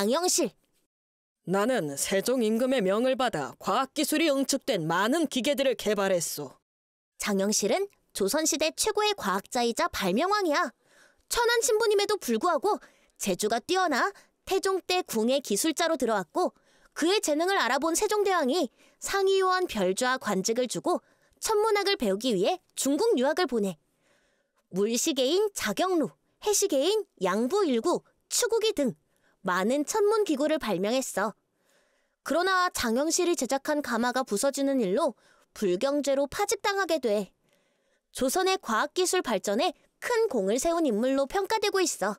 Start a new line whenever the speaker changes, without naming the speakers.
장영실.
나는 세종 임금의 명을 받아 과학기술이 응축된 많은 기계들을 개발했소.
장영실은 조선시대 최고의 과학자이자 발명왕이야. 천안 신부님에도 불구하고 재주가 뛰어나 태종 때 궁의 기술자로 들어왔고 그의 재능을 알아본 세종대왕이 상위요원 별좌 관직을 주고 천문학을 배우기 위해 중국 유학을 보내. 물시계인 자경루, 해시계인 양부일구, 추구기 등 많은 천문 기구를 발명했어. 그러나 장영실이 제작한 가마가 부서지는 일로 불경죄로 파직당하게 돼. 조선의 과학기술 발전에 큰 공을 세운 인물로 평가되고 있어.